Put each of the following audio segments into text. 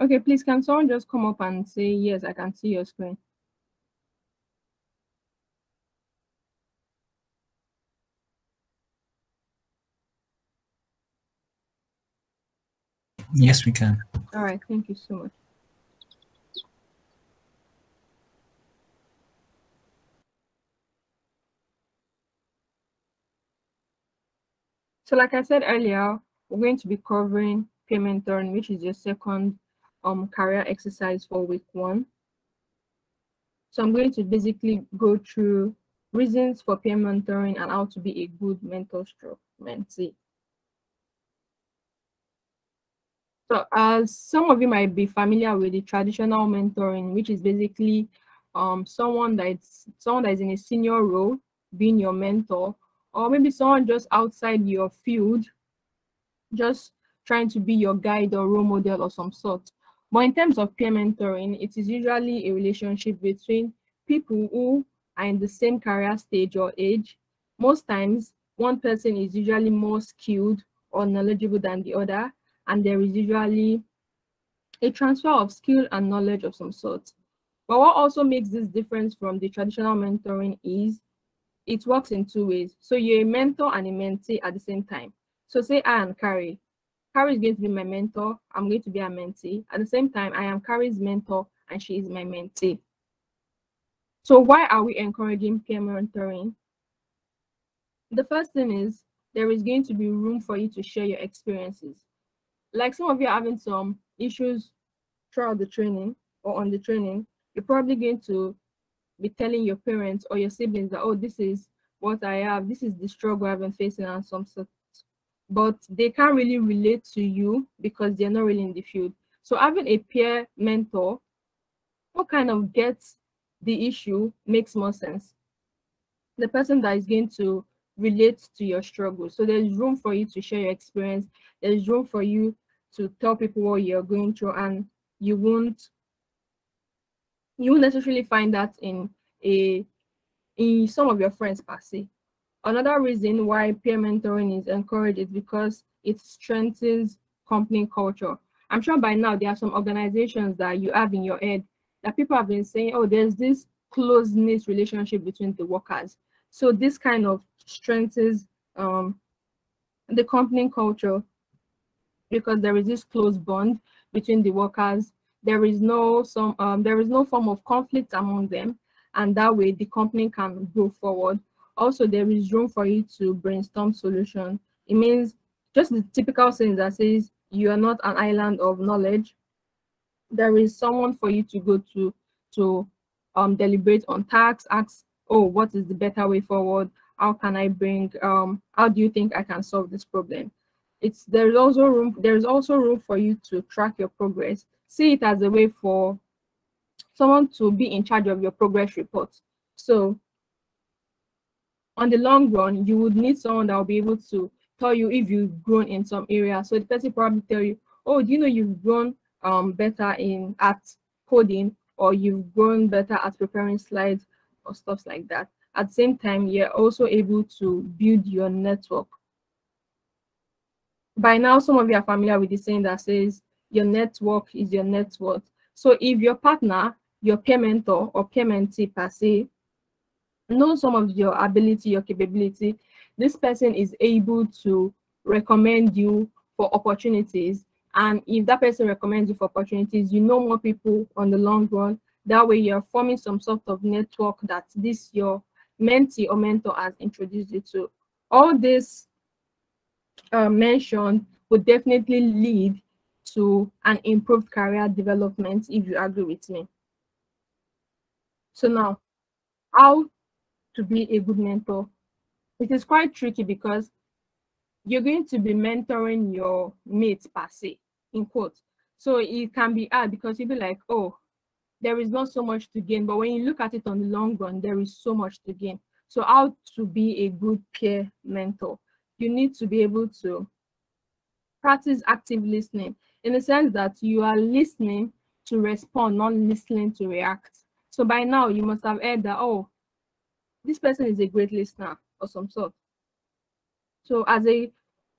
Okay, please, can someone just come up and say, yes, I can see your screen. Yes, we can. All right, thank you so much. So like I said earlier, we're going to be covering payment turn, which is your second um, career exercise for week one. So I'm going to basically go through reasons for peer mentoring and how to be a good mentor stroke mentee. So as some of you might be familiar with the traditional mentoring, which is basically um, someone that's someone that is in a senior role being your mentor, or maybe someone just outside your field, just trying to be your guide or role model or some sort. But in terms of peer mentoring, it is usually a relationship between people who are in the same career stage or age. Most times, one person is usually more skilled or knowledgeable than the other, and there is usually a transfer of skill and knowledge of some sort. But what also makes this difference from the traditional mentoring is it works in two ways. So you're a mentor and a mentee at the same time. So say I am Carrie. Carrie is going to be my mentor. I'm going to be a mentee. At the same time, I am Carrie's mentor and she is my mentee. So why are we encouraging peer mentoring? The first thing is there is going to be room for you to share your experiences. Like some of you are having some issues throughout the training or on the training, you're probably going to be telling your parents or your siblings that, oh, this is what I have, this is the struggle I've been facing and some. But they can't really relate to you because they're not really in the field. So having a peer mentor who kind of gets the issue makes more sense. The person that is going to relate to your struggle. So there's room for you to share your experience. There's room for you to tell people what you're going through and you won't you won't necessarily find that in a in some of your friends per se. Another reason why peer mentoring is encouraged is because it strengthens company culture. I'm sure by now there are some organizations that you have in your head that people have been saying, oh, there's this close-knit relationship between the workers. So this kind of strengthens um, the company culture because there is this close bond between the workers there is no some um, there is no form of conflict among them and that way the company can go forward also there is room for you to brainstorm solution. It means just the typical thing that says you are not an island of knowledge. There is someone for you to go to to um, deliberate on tasks ask oh what is the better way forward? How can i bring um how do you think i can solve this problem? It's there's also room there's also room for you to track your progress. See it as a way for someone to be in charge of your progress report. So on the long run, you would need someone that will be able to tell you if you've grown in some area. So the person probably tell you, oh, do you know you've grown um, better in at coding or you've grown better at preparing slides or stuff like that. At the same time, you're also able to build your network. By now, some of you are familiar with the saying that says your network is your net worth. So if your partner, your peer mentor or peer mentee per se, knows some of your ability, your capability, this person is able to recommend you for opportunities. And if that person recommends you for opportunities, you know more people on the long run. That way you're forming some sort of network that this your mentee or mentor has introduced you to. All this uh, mentioned would definitely lead to an improved career development if you agree with me. So now, how to be a good mentor? It is quite tricky because you're going to be mentoring your mates per se, in quotes. So it can be hard because you'll be like, oh, there is not so much to gain. But when you look at it on the long run, there is so much to gain. So how to be a good peer mentor? You need to be able to practice active listening in the sense that you are listening to respond, not listening to react. So by now you must have heard that, oh, this person is a great listener or some sort. So as a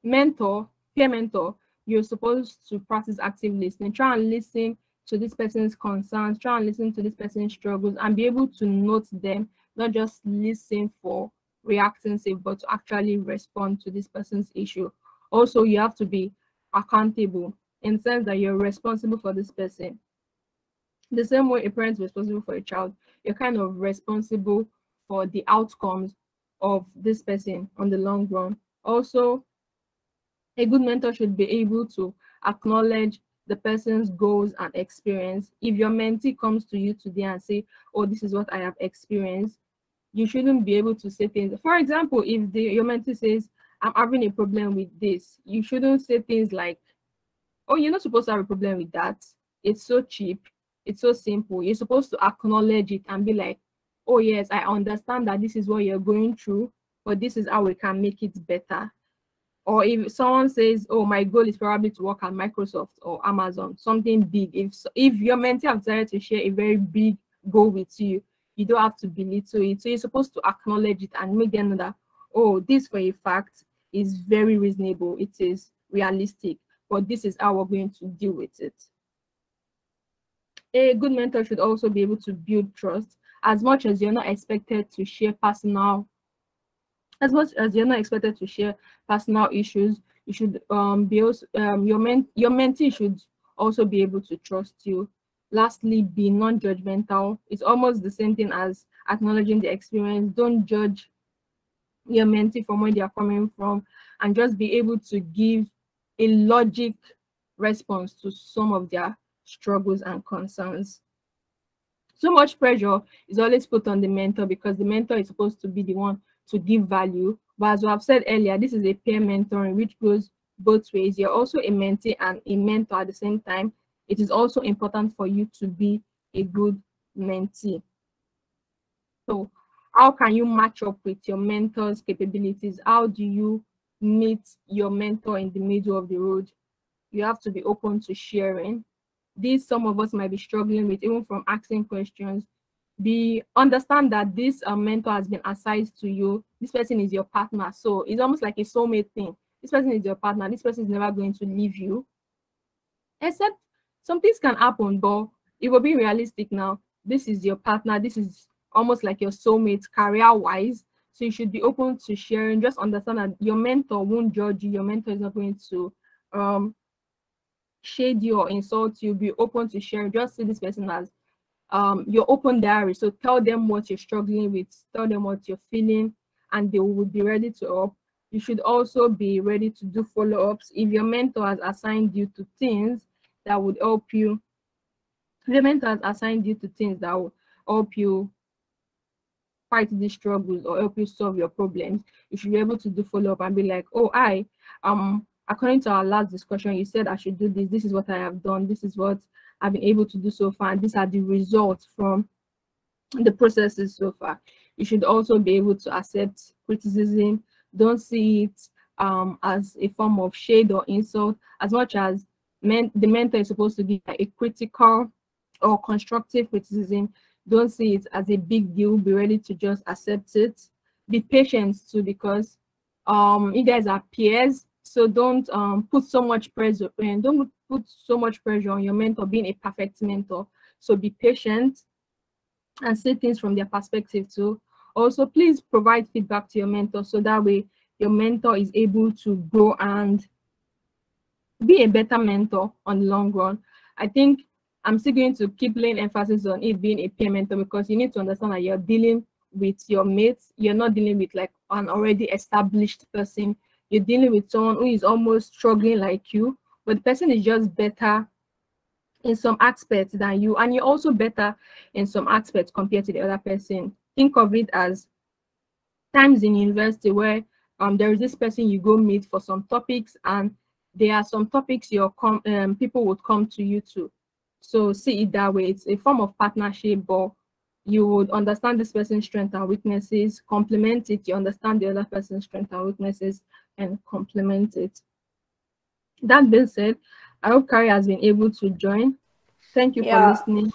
mentor, peer mentor, you're supposed to practice active listening. Try and listen to this person's concerns, try and listen to this person's struggles and be able to note them, not just listen for reacting safe, but to actually respond to this person's issue. Also, you have to be accountable in the sense that you're responsible for this person. The same way a parent is responsible for a child, you're kind of responsible for the outcomes of this person on the long run. Also, a good mentor should be able to acknowledge the person's goals and experience. If your mentee comes to you today and say, oh, this is what I have experienced, you shouldn't be able to say things. For example, if the, your mentee says, I'm having a problem with this, you shouldn't say things like, oh, you're not supposed to have a problem with that. It's so cheap. It's so simple. You're supposed to acknowledge it and be like, oh, yes, I understand that this is what you're going through, but this is how we can make it better or if someone says, "Oh, my goal is probably to work at Microsoft or Amazon," something big. If if your mentee have decided to share a very big goal with you, you don't have to belittle it. So you're supposed to acknowledge it and make them know that, "Oh, this for a fact is very reasonable. It is realistic, but this is how we're going to deal with it." A good mentor should also be able to build trust as much as you're not expected to share personal as much as you're not expected to share personal issues, you should um, be also, um, your, men, your mentee should also be able to trust you. Lastly, be non-judgmental. It's almost the same thing as acknowledging the experience. Don't judge your mentee from where they are coming from and just be able to give a logic response to some of their struggles and concerns. So much pressure is always put on the mentor because the mentor is supposed to be the one to give value. But as we have said earlier, this is a peer mentoring which goes both ways. You're also a mentee and a mentor at the same time. It is also important for you to be a good mentee. So how can you match up with your mentor's capabilities? How do you meet your mentor in the middle of the road? You have to be open to sharing. These some of us might be struggling with, even from asking questions. Be understand that this uh, mentor has been assigned to you. This person is your partner. So it's almost like a soulmate thing. This person is your partner. This person is never going to leave you. Except some things can happen but it will be realistic now. This is your partner. This is almost like your soulmate career wise so you should be open to sharing. Just understand that your mentor won't judge you. Your mentor is not going to um shade you or insult you be open to sharing just see this person as um, your open diary. So tell them what you're struggling with, tell them what you're feeling, and they will be ready to help. You should also be ready to do follow-ups. If your mentor has assigned you to things that would help you, your mentor has assigned you to things that will help you fight these struggles or help you solve your problems, you should be able to do follow-up and be like, oh, I um according to our last discussion, you said I should do this. This is what I have done. This is what I've been able to do so far. And these are the results from the processes so far. You should also be able to accept criticism. Don't see it um, as a form of shade or insult, as much as men the mentor is supposed to give a critical or constructive criticism. Don't see it as a big deal. Be ready to just accept it. Be patient too, because um, you guys are peers so don't um, put so much pressure and don't put so much pressure on your mentor being a perfect mentor. So be patient and see things from their perspective too. Also, please provide feedback to your mentor so that way your mentor is able to grow and be a better mentor on the long run. I think I'm still going to keep laying emphasis on it being a peer mentor because you need to understand that you're dealing with your mates. You're not dealing with like an already established person you're dealing with someone who is almost struggling like you, but the person is just better in some aspects than you, and you're also better in some aspects compared to the other person. Think of it as times in university where um, there is this person you go meet for some topics, and there are some topics your um, people would come to you to. So see it that way. It's a form of partnership, but you would understand this person's strengths and weaknesses, complement it, you understand the other person's strengths and weaknesses, and complement it. That being said, I hope Carrie has been able to join. Thank you yeah. for listening.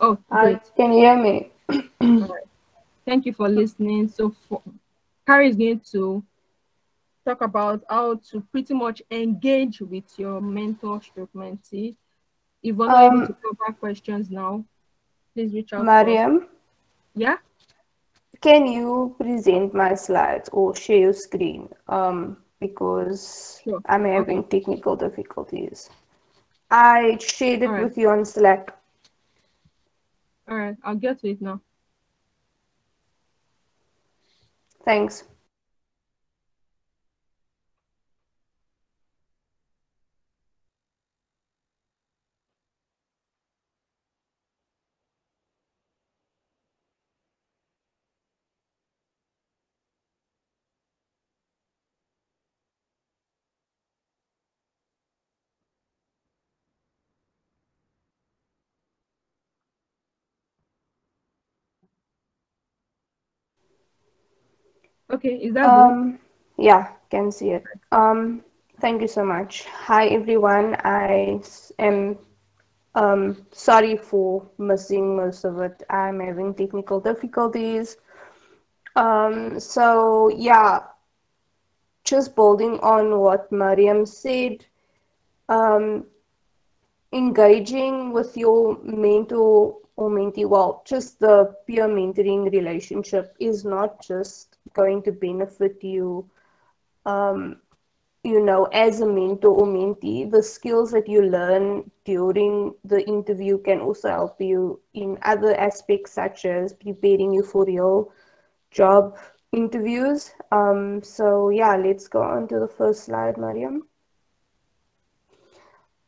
Oh, great. can you hear me? right. Thank you for listening. So for, Carrie is going to talk about how to pretty much engage with your mentor stroke mentee. If not um, able to cover questions now, please reach out. Mariam? Yeah? Can you present my slides or share your screen? Um, because sure. I'm having okay. technical difficulties. I shared it right. with you on Slack. All right, I'll get to it now. Thanks. Okay, is that um, good? Yeah, can see it. Um, thank you so much. Hi everyone. I am um, sorry for missing most of it. I'm having technical difficulties. Um, so yeah, just building on what Mariam said, um, engaging with your mentor or mentee, well, just the peer mentoring relationship is not just going to benefit you um, you know as a mentor or mentee the skills that you learn during the interview can also help you in other aspects such as preparing you for real job interviews. Um, so yeah let's go on to the first slide mariam.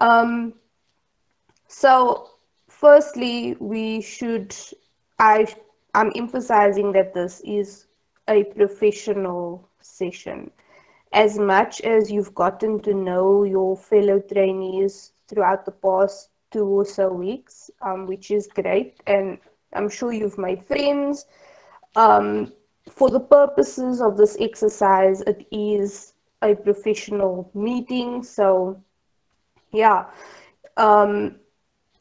Um, so firstly we should i i'm emphasizing that this is a professional session. As much as you've gotten to know your fellow trainees throughout the past two or so weeks, um, which is great, and I'm sure you've made friends. Um, for the purposes of this exercise, it is a professional meeting, so yeah. Um,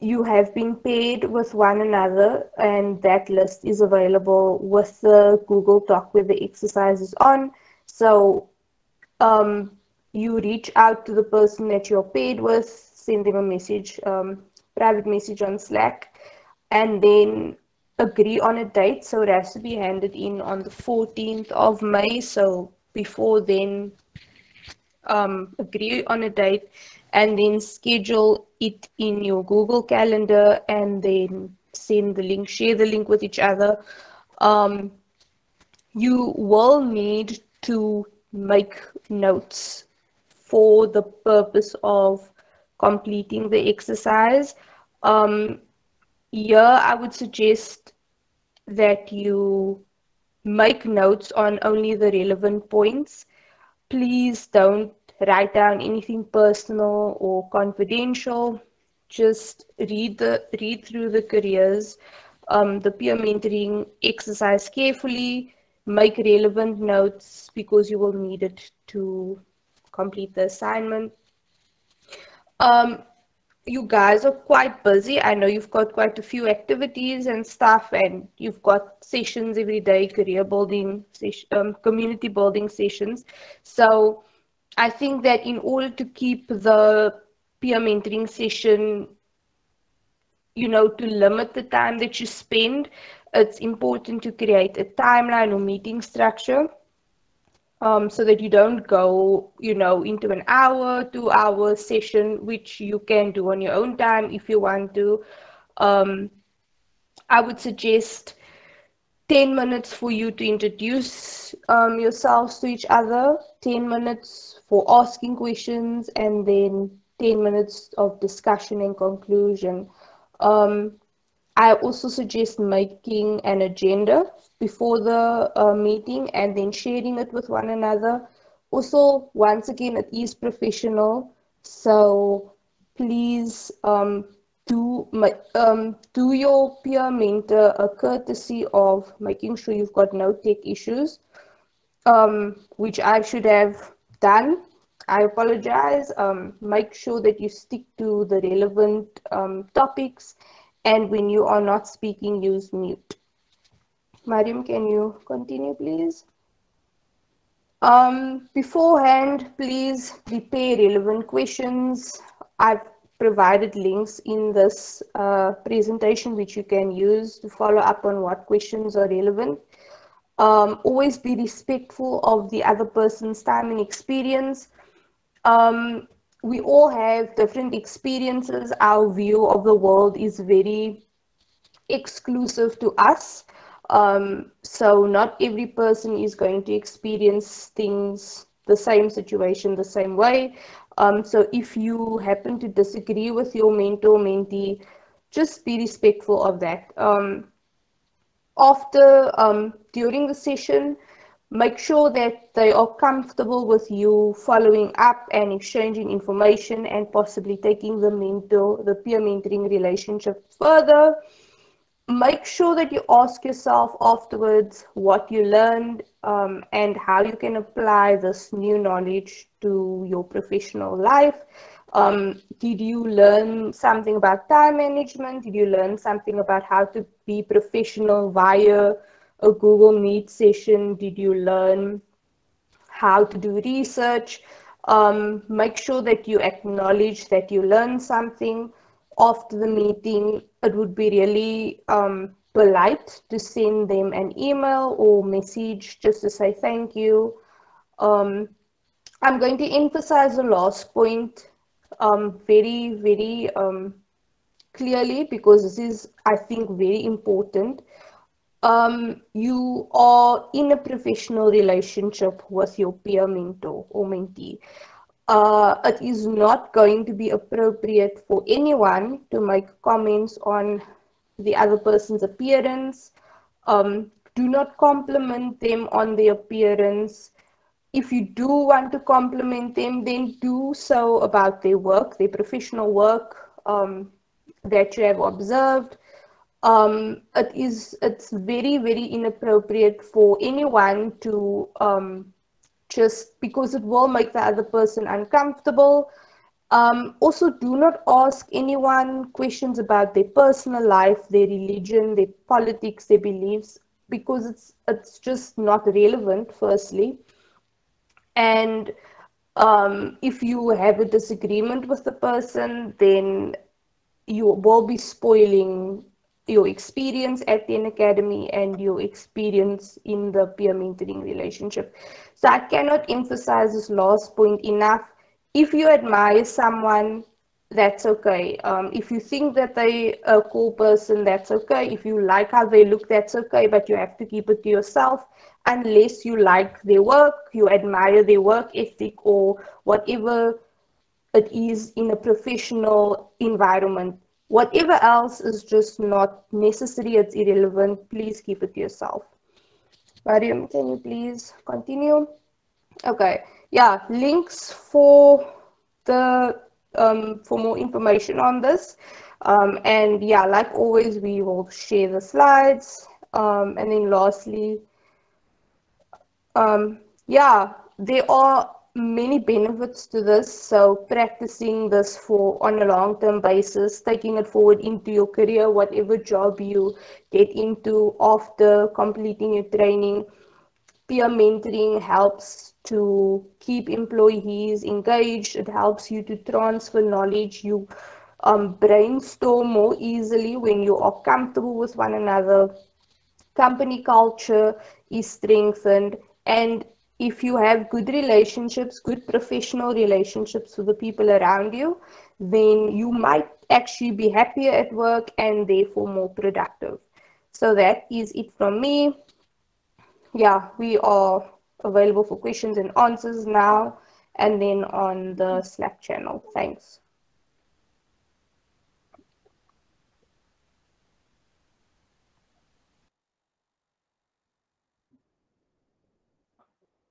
you have been paid with one another and that list is available with the Google Doc where the exercise is on. So um, you reach out to the person that you're paid with, send them a message, um, private message on Slack, and then agree on a date. So it has to be handed in on the 14th of May. So before then, um, agree on a date and then schedule it in your Google Calendar and then send the link, share the link with each other. Um, you will need to make notes for the purpose of completing the exercise. Um, here, I would suggest that you make notes on only the relevant points. Please don't write down anything personal or confidential. Just read the read through the careers, um, the peer mentoring exercise carefully. Make relevant notes because you will need it to complete the assignment. Um, you guys are quite busy. I know you've got quite a few activities and stuff, and you've got sessions every day, career building, um, community building sessions. So I think that in order to keep the peer mentoring session, you know, to limit the time that you spend, it's important to create a timeline or meeting structure um, so that you don't go, you know, into an hour, two hour session, which you can do on your own time if you want to. Um, I would suggest 10 minutes for you to introduce um, yourselves to each other, 10 minutes for asking questions, and then 10 minutes of discussion and conclusion. Um, I also suggest making an agenda before the uh, meeting and then sharing it with one another. Also, once again, it is professional, so please um, do um, do your peer mentor a courtesy of making sure you've got no tech issues, um, which I should have done. I apologize. Um, make sure that you stick to the relevant um, topics, and when you are not speaking, use mute. Mariam, can you continue, please? Um, beforehand, please prepare relevant questions. I've provided links in this uh, presentation which you can use to follow up on what questions are relevant. Um, always be respectful of the other person's time and experience. Um, we all have different experiences. Our view of the world is very exclusive to us. Um, so not every person is going to experience things, the same situation, the same way. Um, so if you happen to disagree with your mentor, mentee, just be respectful of that. Um, after, um, during the session, make sure that they are comfortable with you following up and exchanging information and possibly taking the mentor, the peer mentoring relationship further make sure that you ask yourself afterwards what you learned um, and how you can apply this new knowledge to your professional life. Um, did you learn something about time management? Did you learn something about how to be professional via a Google Meet session? Did you learn how to do research? Um, make sure that you acknowledge that you learned something after the meeting, it would be really um, polite to send them an email or message just to say thank you. Um, I'm going to emphasize the last point um, very, very um, clearly because this is, I think, very important. Um, you are in a professional relationship with your peer mentor or mentee uh, it is not going to be appropriate for anyone to make comments on the other person's appearance. Um, do not compliment them on their appearance. If you do want to compliment them, then do so about their work, their professional work um, that you have observed. Um, it is it's very very inappropriate for anyone to um, just because it will make the other person uncomfortable. Um, also, do not ask anyone questions about their personal life, their religion, their politics, their beliefs, because it's it's just not relevant. Firstly, and um, if you have a disagreement with the person, then you will be spoiling your experience at the academy and your experience in the peer mentoring relationship. So I cannot emphasize this last point enough. If you admire someone, that's okay. Um, if you think that they a cool person, that's okay. If you like how they look, that's okay. But you have to keep it to yourself unless you like their work, you admire their work ethic or whatever it is in a professional environment. Whatever else is just not necessary, it's irrelevant. Please keep it to yourself. Mariam, can you please continue? Okay, yeah, links for the um, for more information on this. Um, and yeah, like always, we will share the slides. Um, and then lastly, um, yeah, there are many benefits to this. So practicing this for on a long-term basis, taking it forward into your career, whatever job you get into after completing your training. Peer mentoring helps to keep employees engaged. It helps you to transfer knowledge. You um, brainstorm more easily when you are comfortable with one another. Company culture is strengthened and if you have good relationships, good professional relationships with the people around you, then you might actually be happier at work and therefore more productive. So that is it from me. Yeah, we are available for questions and answers now and then on the Slack channel. Thanks.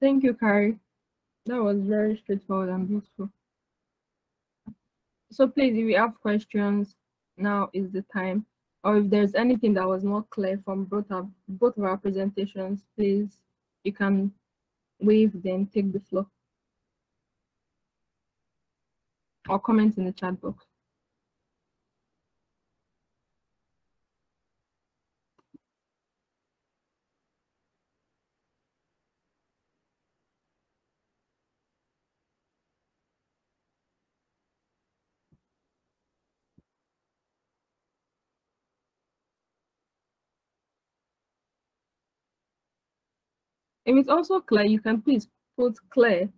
Thank you, Carrie. That was very straightforward and beautiful. So please, if you have questions, now is the time. Or if there's anything that was not clear from both of, both of our presentations, please, you can wave, then take the floor. Or comment in the chat box. If it's also clear, you can please put clear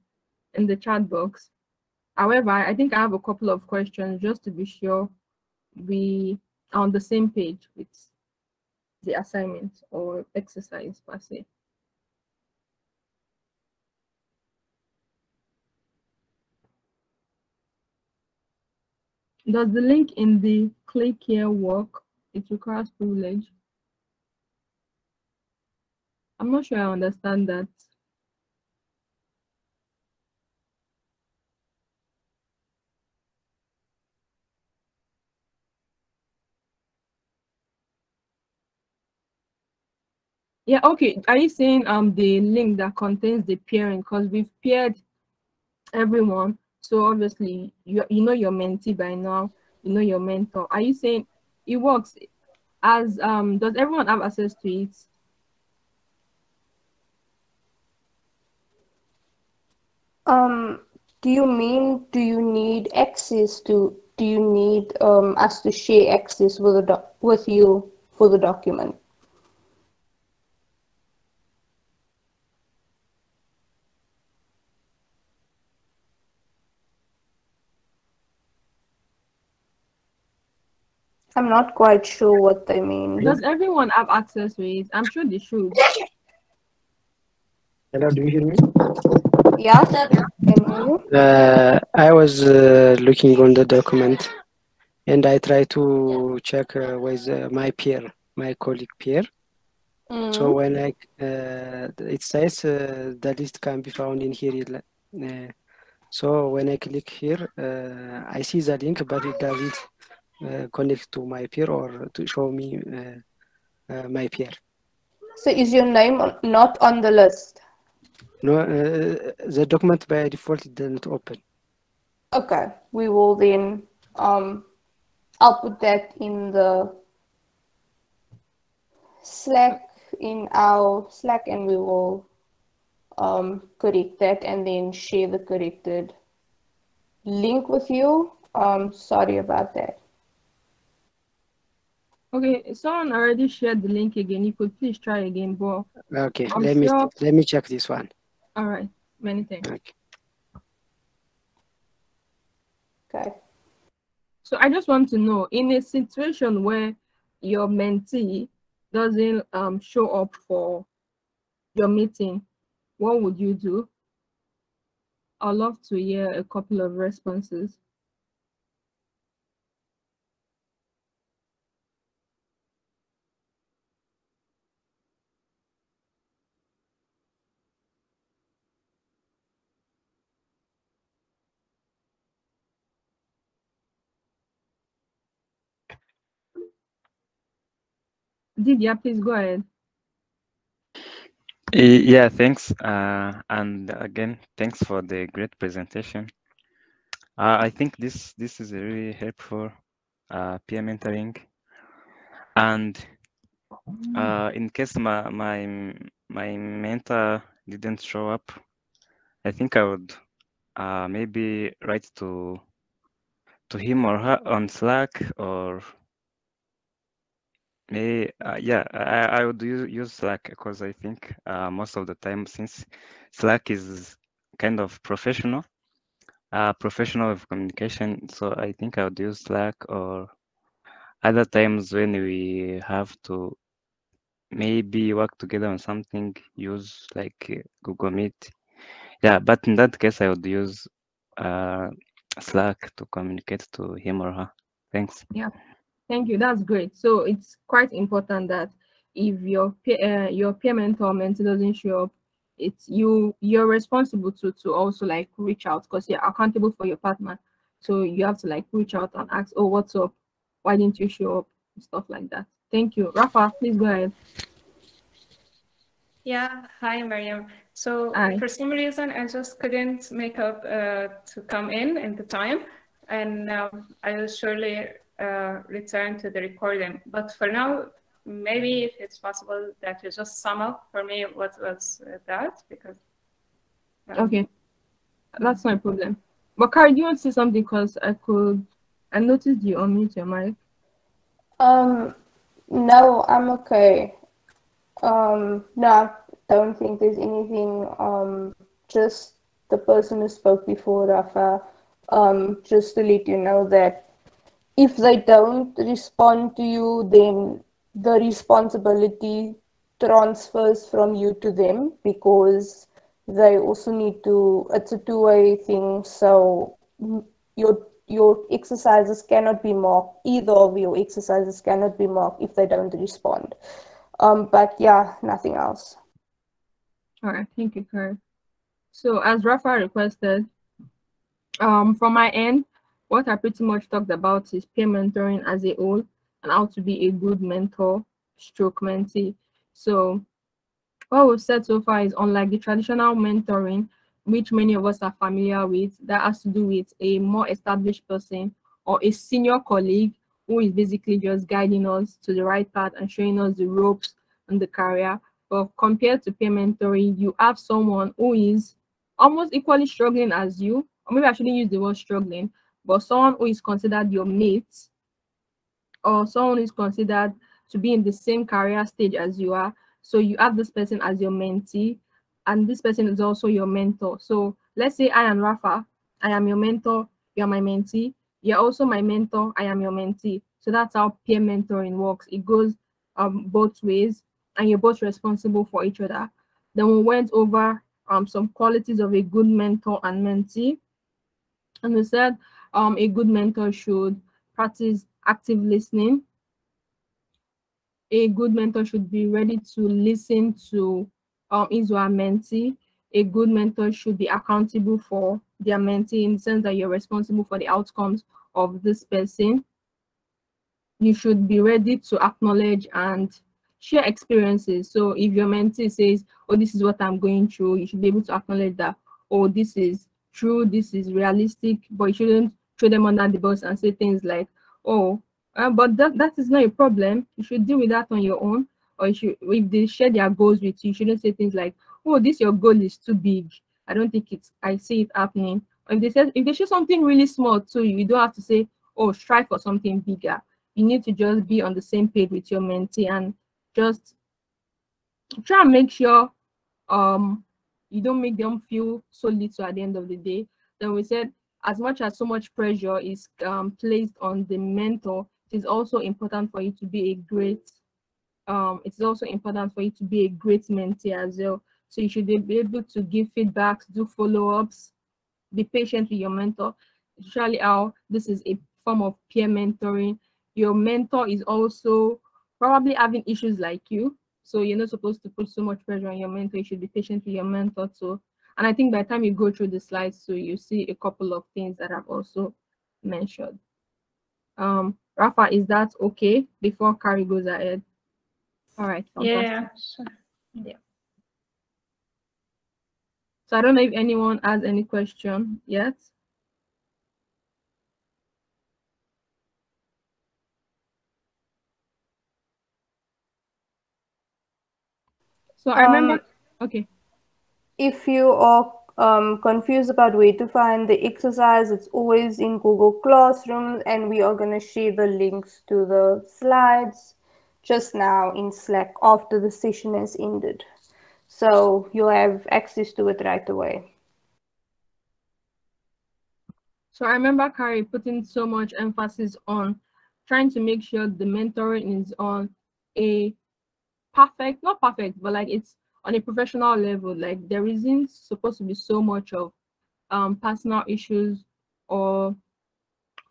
in the chat box. However, I think I have a couple of questions just to be sure we are on the same page with the assignment or exercise per se. Does the link in the click here work? It requires privilege. I'm not sure I understand that. Yeah, okay. Are you saying um the link that contains the pairing? Because we've paired everyone. So obviously you you know your mentee by now, you know your mentor. Are you saying it works as um does everyone have access to it? Um, do you mean do you need access to do you need um us to share access with the doc with you for the document? I'm not quite sure what they mean. Does everyone have access to it? I'm sure they should. Hello, do you hear me? Yeah, you? Uh, I was uh, looking on the document and I try to check uh, with uh, my peer, my colleague peer. So Mm. when I, uh, it says uh, the list can be found in here. Uh, so when I click here, uh, I see the link, but it doesn't uh, connect to my peer or to show me uh, uh, my peer. So is your name not on the list? No, uh, the document by default it doesn't open. Okay, we will then um I'll put that in the Slack in our Slack and we will um correct that and then share the corrected link with you. Um sorry about that. Okay, someone already shared the link again. You could please try again, but Okay, I'm let me let me check this one. All right. Many thanks. Okay. Okay. So I just want to know, in a situation where your mentee doesn't um show up for your meeting, what would you do? I'd love to hear a couple of responses. Didia, please go ahead. Yeah, thanks. Uh, and again, thanks for the great presentation. Uh, I think this this is a really helpful uh, peer mentoring. And uh, in case my my my mentor didn't show up, I think I would uh, maybe write to to him or her on Slack or uh, yeah, I, I would use, use Slack because I think uh, most of the time since Slack is kind of professional, uh, professional of communication. So I think I would use Slack or other times when we have to maybe work together on something, use like Google Meet. Yeah, but in that case, I would use uh, Slack to communicate to him or her. Thanks. Thank you. That's great. So it's quite important that if your peer, uh, your peer mentor or mentee doesn't show up, it's you you're responsible to to also like reach out because you're accountable for your partner. So you have to like reach out and ask, oh, what's up? Why didn't you show up? Stuff like that. Thank you. Rafa, please go ahead. Yeah, hi, Mariam. So Hi. for some reason, I just couldn't make up uh, to come in in the time, and um, I will surely uh, return to the recording. But for now, maybe if it's possible that you just sum up for me what was uh, that, because um, Okay. That's my problem. But Carrie, do you want to say something? Because I could I noticed you unmute your mic. Um no, I'm okay. Um no, I don't think there's anything. Um, just the person who spoke before, Rafa, um, just to let you know that if they don't respond to you, then the responsibility transfers from you to them because they also need to. It's a two-way thing, so your your exercises cannot be marked. Either of your exercises cannot be marked if they don't respond. Um, but yeah, nothing else. All right, thank you, Karen. So as Rafa requested, um, from my end, what I pretty much talked about is peer mentoring as a whole and how to be a good mentor stroke mentee. So what we've said so far is unlike the traditional mentoring, which many of us are familiar with, that has to do with a more established person or a senior colleague who is basically just guiding us to the right path and showing us the ropes and the career. But compared to peer mentoring, you have someone who is almost equally struggling as you, or maybe I shouldn't use the word struggling, but someone who is considered your mate, or someone who is considered to be in the same career stage as you are. So you have this person as your mentee, and this person is also your mentor. So let's say I am Rafa, I am your mentor, you are my mentee, you're also my mentor, I am your mentee. So that's how peer mentoring works. It goes um, both ways, and you're both responsible for each other. Then we went over um, some qualities of a good mentor and mentee. And we said um, a good mentor should practice active listening. A good mentor should be ready to listen to um, his or her mentee. A good mentor should be accountable for their mentee in the sense that you're responsible for the outcomes of this person. You should be ready to acknowledge and share experiences. So if your mentee says, oh, this is what I'm going through, you should be able to acknowledge that, oh, this is true, this is realistic, but you shouldn't throw them under the bus and say things like, oh, uh, but that, that is not a problem. You should deal with that on your own or should, if they share their goals with you, you shouldn't say things like, "Oh, this your goal is too big." I don't think it's. I see it happening. Or if they say if they share something really small to you, you don't have to say, "Oh, strive for something bigger." You need to just be on the same page with your mentee and just try and make sure um you don't make them feel so little at the end of the day. Then we said as much as so much pressure is um, placed on the mentor, it is also important for you to be a great um, it's also important for you to be a great mentee as well. So you should be able to give feedbacks, do follow-ups, be patient with your mentor. Especially how this is a form of peer mentoring. Your mentor is also probably having issues like you. So you're not supposed to put so much pressure on your mentor. You should be patient with your mentor too. And I think by the time you go through the slides, so you see a couple of things that I've also mentioned. Um, Rafa, is that okay before Carrie goes ahead? All right. Yeah, sure. Yeah. So I don't know if anyone has any question yet. So I remember, Um, okay. If you are um, confused about where to find the exercise, it's always in Google Classroom, and we are going to share the links to the slides just now in Slack after the session has ended. So you'll have access to it right away. So I remember Carrie putting so much emphasis on trying to make sure the mentoring is on a perfect, not perfect, but like it's on a professional level. Like there isn't supposed to be so much of um, personal issues or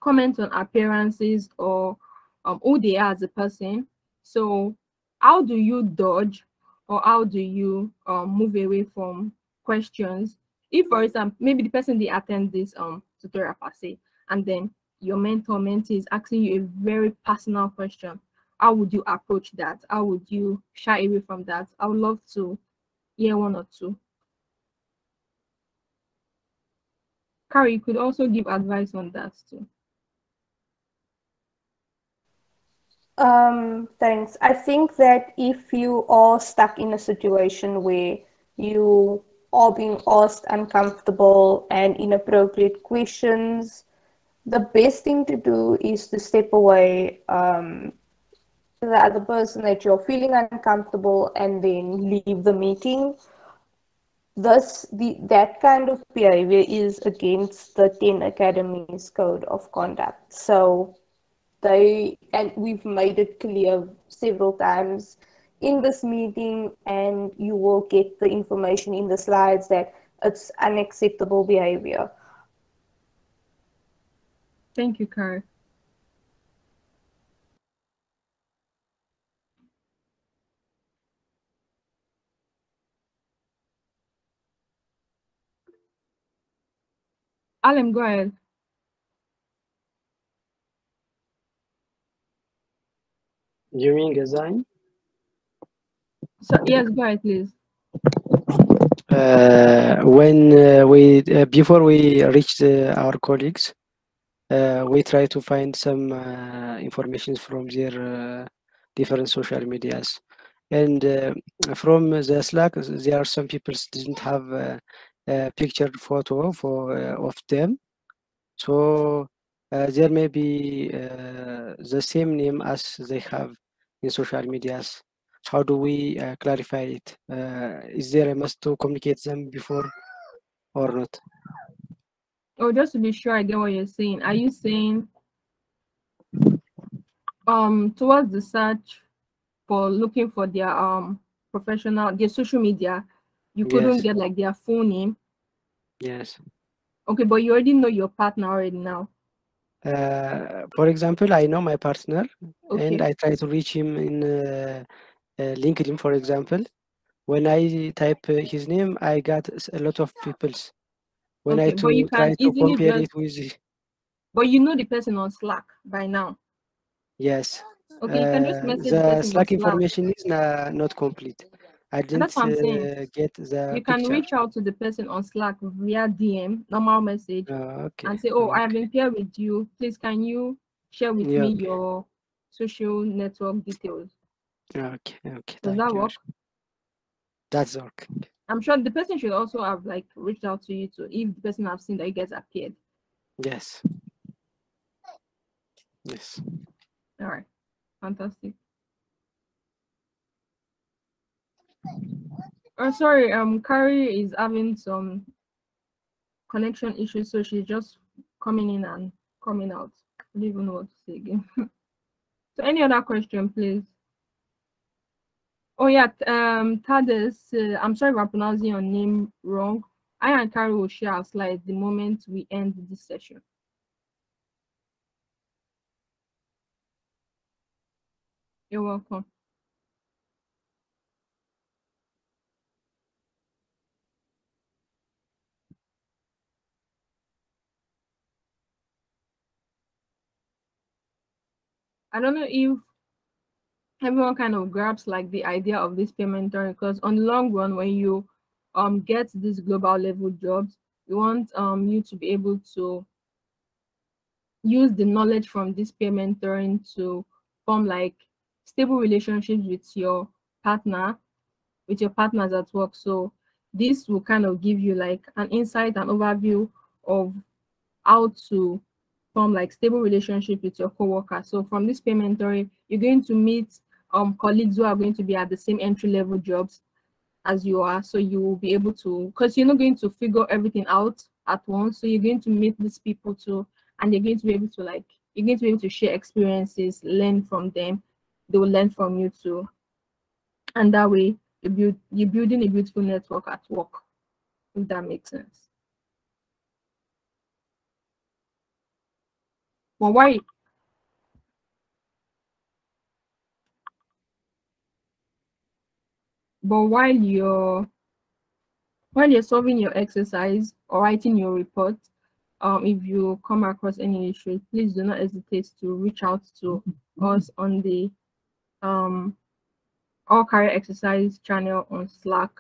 comments on appearances or um, who they are as a person. So how do you dodge or how do you um, move away from questions? If, for example, maybe the person they attend this um, tutorial per se, and then your mentor mentee is asking you a very personal question, how would you approach that? How would you shy away from that? I would love to hear one or two. Carrie, you could also give advice on that too. Um, thanks. I think that if you are stuck in a situation where you are being asked uncomfortable and inappropriate questions, the best thing to do is to step away, um, to the other person that you're feeling uncomfortable and then leave the meeting. Thus, the, that kind of behavior is against the 10 Academy's code of conduct. So they, and we've made it clear several times in this meeting and you will get the information in the slides that it's unacceptable behavior. Thank you, Carrie. Alan, go ahead. You mean Gazain? So yes, go ahead, please. Uh, when uh, we uh, before we reached uh, our colleagues, uh, we try to find some uh, information from their uh, different social medias, and uh, from the Slack, there are some people didn't have a pictured photo for uh, of them, so uh, there may be uh, the same name as they have in social medias how do we uh, clarify it? Uh, is there a must to communicate them before or not? Oh, just to be sure I get what you're saying. Are you saying um towards the search for looking for their um professional their social media, you couldn't Yes. get like their full name? Yes. Okay, but you already know your partner already now. Uh, for example, I know my partner Okay. and I try to reach him in uh, uh, LinkedIn, for example. When I type uh, his name, I got a lot of people's. When I Okay, but you try to compare it with, but you know the person on Slack by now. yes, Okay, you can just uh, message the the Slack Slack. information is na- not complete. I didn't that's what I'm saying. uh, get the You can picture. reach out to the person on Slack via DM, normal message, Uh, okay. and say, "Oh, I have okay. been paired with you. Please, can you share with Yeah, me okay. your social network details?" Okay, okay, Does that you. work? That's okay. I'm sure the person should also have like reached out to you too if the person I've seen that you guys appeared. Yes. Yes. All right, fantastic. Oh, sorry, um, Carrie is having some connection issues, so she's just coming in and coming out. I don't even know what to say again. so, any other question, please? Oh yeah, um, Thaddeus, uh, I'm sorry if I'm pronouncing your name wrong. I and Carrie will share our slides the moment we end this session. You're welcome. I don't know if everyone kind of grabs like the idea of this payment mentoring because on the long run, when you um get these global level jobs, we want um you to be able to use the knowledge from this peer mentoring to form like stable relationships with your partner, with your partners at work. So this will kind of give you like an insight and overview of how to form like stable relationship with your coworker. So from this peer mentoring, you're going to meet um colleagues who are going to be at the same entry level jobs as you are. So you will be able to because you're not going to figure everything out at once. So you're going to meet these people too, and you're going to be able to like you're going to be able to share experiences, learn from them. They will learn from you too. And that way you build you're building a beautiful network at work, if that makes sense. Well, why but while you're while you're solving your exercise or writing your report, um, if you come across any issues, please do not hesitate to reach out to us on the um all career exercise channel on Slack.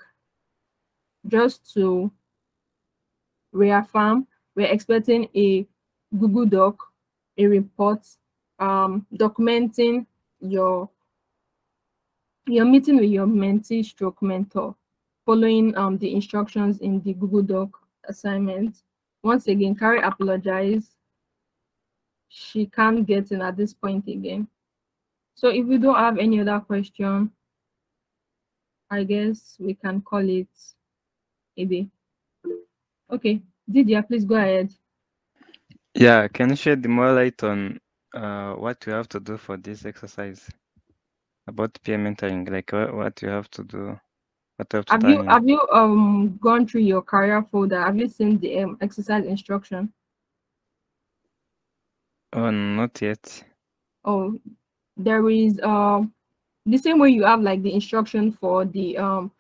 Just to reaffirm, we're expecting a Google Doc, a report, um, documenting your your meeting with your mentee stroke mentor, following um the instructions in the Google Doc assignment. Once again, Carrie apologized. She can't get in at this point again. So if we don't have any other question, I guess we can call it a day. Okay, Didier, please go ahead. Yeah, can you shed more light on uh, what you have to do for this exercise about peer mentoring? Like what, what you have to do? What have to Have you in? have you um gone through your career folder? Have you seen the um, exercise instruction? Oh, not yet. Oh, there is um the same way you have like the instruction for the um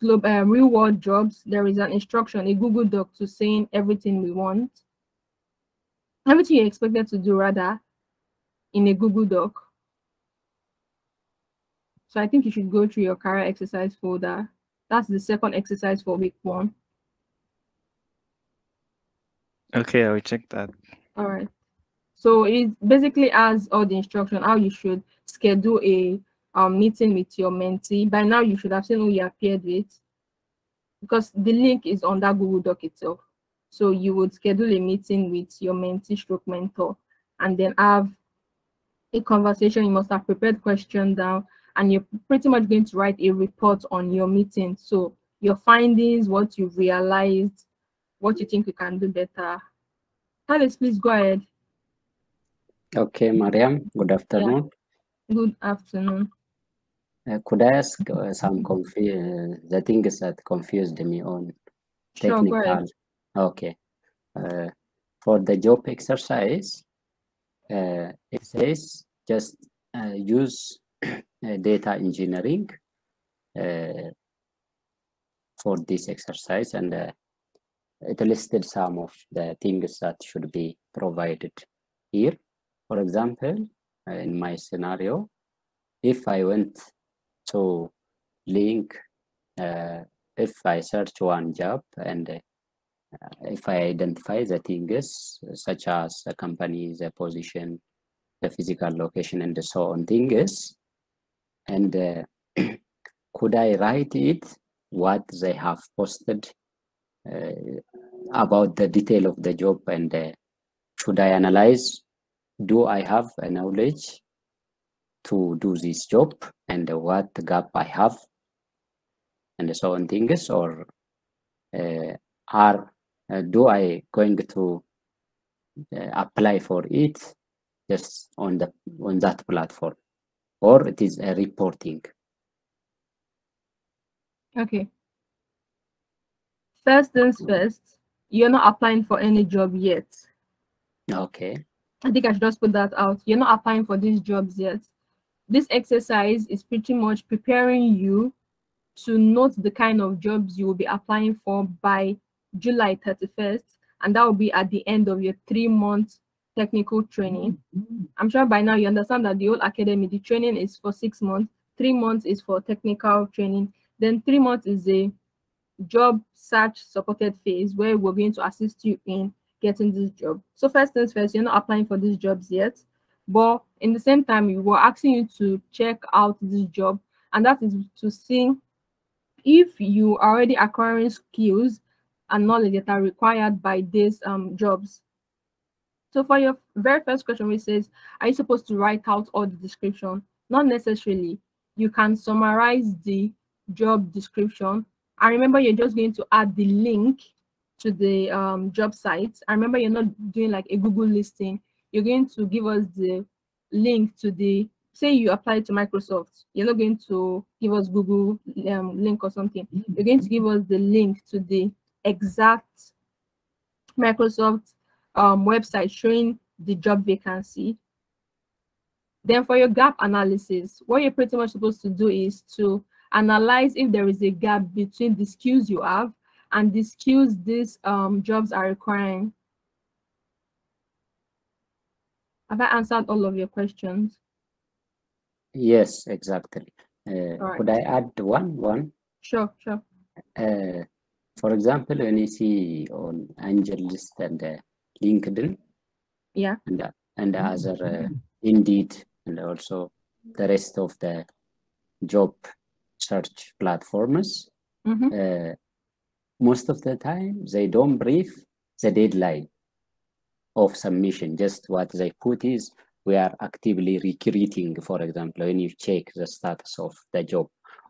globe uh, real world jobs. There is an instruction, a Google Doc to saying everything we want, everything you're expected to do rather in a Google Doc. So I think you should go through your career exercise folder. That's the second exercise for week one. Okay, I will check that. All right. So it basically has all the instruction how you should schedule a um, meeting with your mentee. By now, you should have seen who you appeared with because the link is on that Google Doc itself. So you would schedule a meeting with your mentee stroke mentor and then have a conversation. You must have prepared questions down and you're pretty much going to write a report on your meeting. So your findings, what you've realized, what you think you can do better. Alice, please go ahead. Okay, Mariam, good afternoon. Good afternoon. Uh, could I ask uh, some confu- uh, the things that confused me on technical Sure, go ahead. technical? Okay. Uh, for the job exercise, uh, it says just uh, use uh, data engineering uh, for this exercise and uh, it listed some of the things that should be provided here. For example, uh, in my scenario, if I went to link, uh, if I search one job and uh, if I identify the things such as the company, the position, the physical location, and so on things, and uh, could I write it what they have posted uh, about the detail of the job and uh, should I analyze do I have a knowledge to do this job and what gap I have and so on things or uh, are do I going to uh, apply for it just on the on that platform or it is a reporting Okay. First things first, you're not applying for any job yet. okay I think I should just put that out. You're not applying for these jobs yet. This exercise is pretty much preparing you to note the kind of jobs you will be applying for by July 31st, and that will be at the end of your three month technical training. Mm-hmm. I'm sure by now you understand that the whole academy, the training is for six months, three months is for technical training, then three months is a job search supported phase where we're going to assist you in getting this job. So first things first, you're not applying for these jobs yet, but in the same time, we were asking you to check out this job, and that is to see if you are already acquiring skills and knowledge that are required by these um, jobs. So for your very first question, which says, are you supposed to write out all the description? Not necessarily. You can summarize the job description. And remember, you're just going to add the link to the um, job site. I remember you're not doing like a Google listing. You're going to give us the link to the, say you apply to Microsoft. You're not going to give us Google um, link or something. You're going to give us the link to the exact Microsoft um, website showing the job vacancy. Then for your gap analysis, what you're pretty much supposed to do is to analyze if there is a gap between the skills you have and the skills these um, jobs are requiring. Have I answered all of your questions? yes exactly uh, Alright. could i add one one Sure, sure. uh, for example when you see on AngelList and uh, linkedin Yeah. and uh, and other uh, indeed and also the rest of the job search platforms Mhm. uh, most of the time they don't brief the deadline of submission just what they put is we are actively recruiting, for example, when you check the status of the job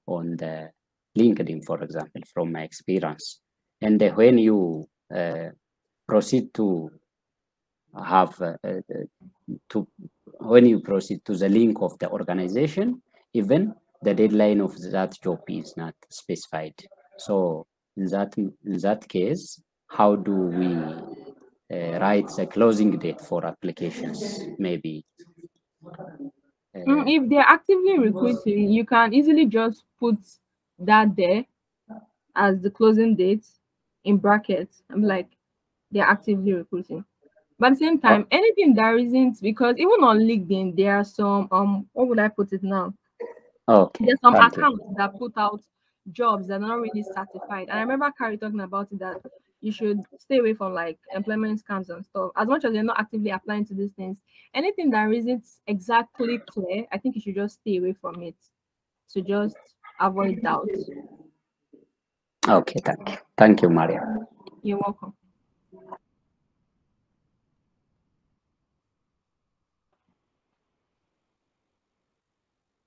on the LinkedIn, for example, from my experience. And when you uh, proceed to have uh, to when you proceed to the link of the organization, even the deadline of that job is not specified. So in that in that case, how do we uh, write the closing date for applications? Maybe. Mm, if they're actively recruiting, you can easily just put that day as the closing date in brackets. I'm like, they're actively recruiting. But at the same time, anything that isn't because even on LinkedIn, there are some um what would I put it now? Okay. There's some thank you. accounts that put out jobs that are not really certified. And I remember Carrie talking about it that you should stay away from like employment scams and stuff. As much as you're not actively applying to these things, anything that isn't exactly clear, I think you should just stay away from it to just avoid doubt. Okay, thank you. Thank you, Maria. You're welcome.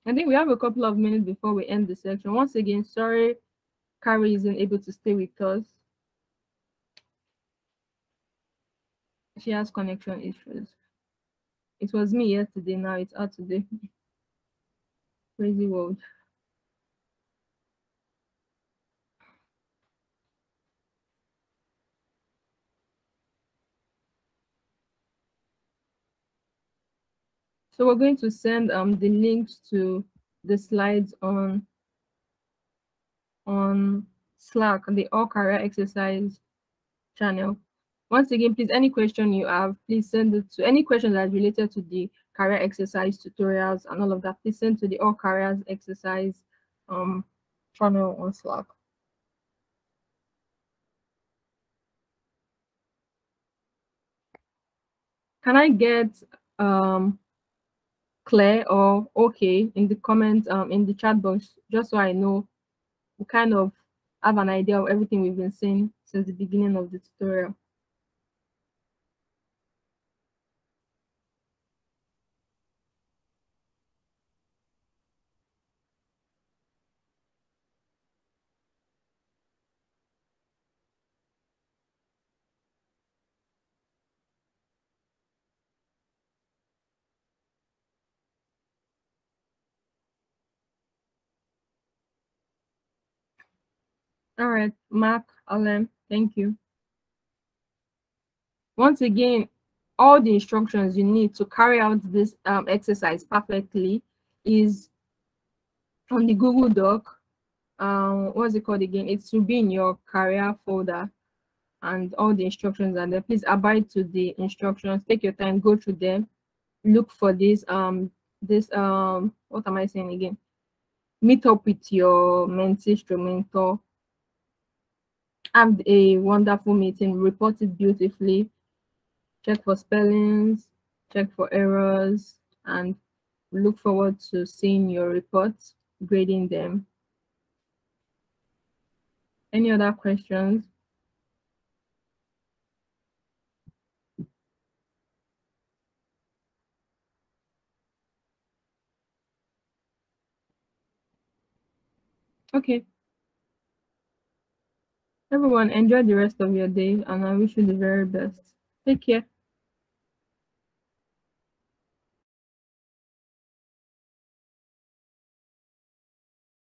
I think we have a couple of minutes before we end the section. Once again, sorry Carrie isn't able to stay with us. She has connection issues. It was me yesterday, now it's her today. Crazy world. So we're going to send um the links to the slides on on Slack, the All Career Exercise channel. Once again, please, any question you have, please send it to any question that's related to the career exercise tutorials and all of that. Please send to the All Careers Exercise um channel on Slack. Can I get um clear or okay in the comment um in the chat box just so I know we kind of have an idea of everything we've been saying since the beginning of the tutorial. All right, Mark, Alan, thank you. Once again, all the instructions you need to carry out this um, exercise perfectly is on the Google Doc. Um, what's it called again? It should be in your career folder and all the instructions are there. Please abide to the instructions. Take your time, go through them. Look for this, um, this, um, what am I saying again? Meet up with your mentor, have a wonderful meeting, report it beautifully, check for spellings, check for errors, and look forward to seeing your reports, grading them. Any other questions? Okay. Everyone, enjoy the rest of your day, and I wish you the very best. Take care.